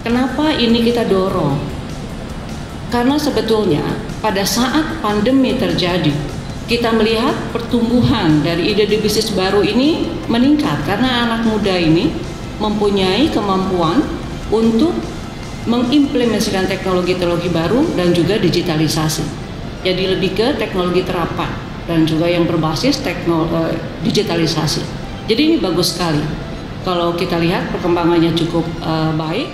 Kenapa ini kita dorong? Karena sebetulnya pada saat pandemi terjadi, kita melihat pertumbuhan dari ide bisnis baru ini meningkat karena anak muda ini mempunyai kemampuan untuk mengimplementasikan teknologi-teknologi baru dan juga digitalisasi. Jadi lebih ke teknologi terapan dan juga yang berbasis teknologi eh, digitalisasi. Jadi ini bagus sekali. Kalau kita lihat perkembangannya cukup uh, baik